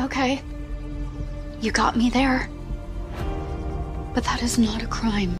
Okay. You got me there. But that is not a crime.